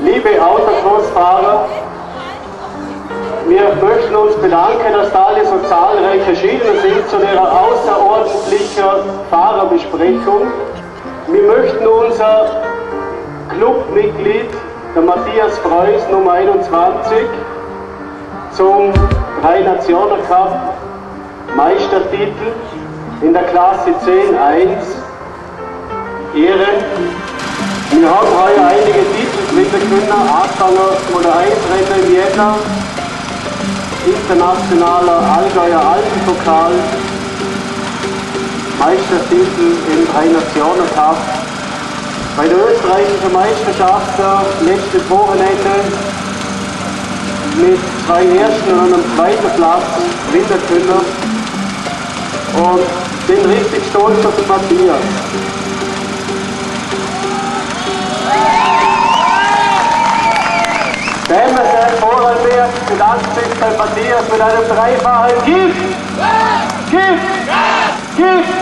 Liebe Autocross-Fahrer, wir möchten uns bedanken, dass da alle so zahlreich erschienen sind zu ihrer außerordentlichen Fahrerbesprechung. Wir möchten unser Clubmitglied, der Matthias Freuss, Nummer 21, zum Drei-Nationen-Cup Meistertitel in der Klasse 10.1 ehren. Wir haben heuer einige Titel gewinnen können, angefangen von der 1 Rennen in Jena, internationaler Allgäuer Alpenpokal, Meistertitel im Drei-Nationen-Cup. Bei der österreichischen Meisterschaft letztes Wochenende mit zwei ersten und einem zweiten Platz gewinnen können und bin richtig stolz auf den Matthias. Der MSF Vorarlberg bedankt sich bei Matthias mit einem dreifachen Gib! Gib! Gib!